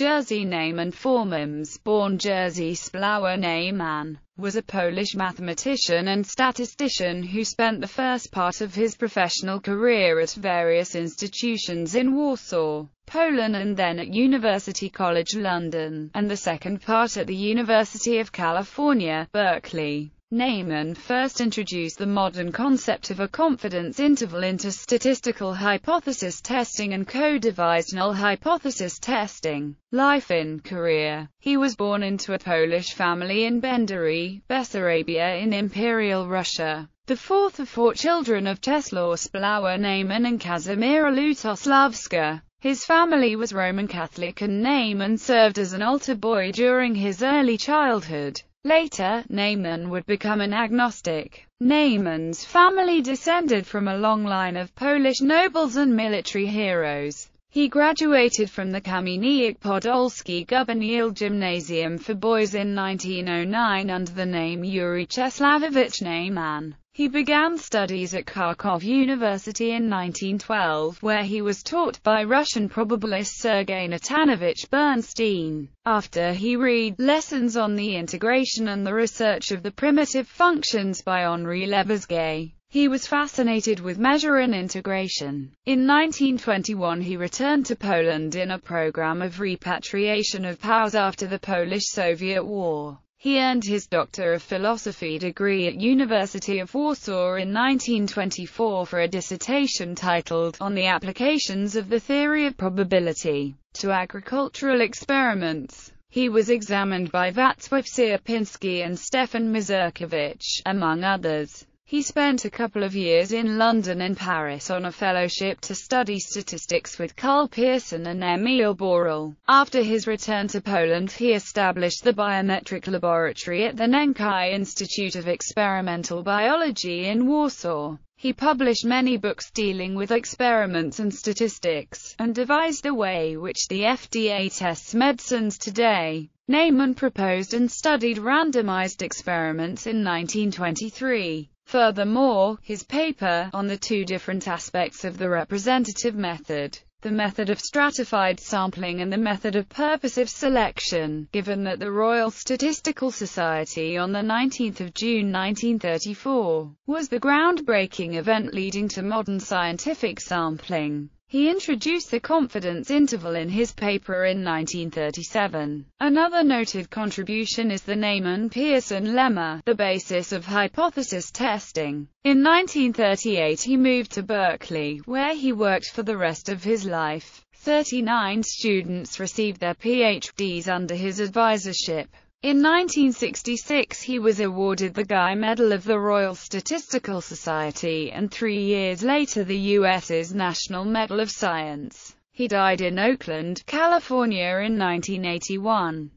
Jerzy Neyman ForMemRS, born Jerzy Spława-Neyman, was a Polish mathematician and statistician who spent the first part of his professional career at various institutions in Warsaw, Poland and then at University College London, and the second part at the University of California, Berkeley. Neyman first introduced the modern concept of a confidence interval into statistical hypothesis testing and co-devised null hypothesis testing. Life in career He was born into a Polish family in Bendery, Bessarabia in Imperial Russia. The fourth of four children of Czesław Spława-Neyman and Kazimiera Lutosławska. His family was Roman Catholic and Neyman served as an altar boy during his early childhood. Later, Neyman would become an agnostic. Neyman's family descended from a long line of Polish nobles and military heroes. He graduated from the Kamieniec Podolski Gubernial Gymnasium for Boys in 1909 under the name Yuri Czeslavovich Neyman. He began studies at Kharkov University in 1912, where he was taught by Russian probabilist Sergei Natanovich Bernstein. After he read lessons on the integration and the research of the primitive functions by Henri Lebesgue, he was fascinated with measure and integration. In 1921 he returned to Poland in a program of repatriation of POWs after the Polish-Soviet War. He earned his Doctor of Philosophy degree at University of Warsaw in 1924 for a dissertation titled, On the Applications of the Theory of Probability to Agricultural Experiments. He was examined by Wacław Sierpiński and Stefan Mazurkiewicz, among others. He spent a couple of years in London and Paris on a fellowship to study statistics with Karl Pearson and Émile Borel. After his return to Poland he established the biometric laboratory at the Nencki Institute of Experimental Biology in Warsaw. He published many books dealing with experiments and statistics, and devised the way which the FDA tests medicines today. Neyman proposed and studied randomized experiments in 1923. Furthermore, his paper, on the two different aspects of the representative method, the method of stratified sampling and the method of purposive selection, given that the Royal Statistical Society on 19 June 1934, was the groundbreaking event leading to modern scientific sampling. He introduced the confidence interval in his paper in 1937. Another noted contribution is the Neyman-Pearson lemma, the basis of hypothesis testing. In 1938 he moved to Berkeley, where he worked for the rest of his life. 39 students received their PhDs under his advisorship. In 1966 he was awarded the Guy Medal of the Royal Statistical Society and three years later the U.S.'s National Medal of Science. He died in Oakland, California in 1981.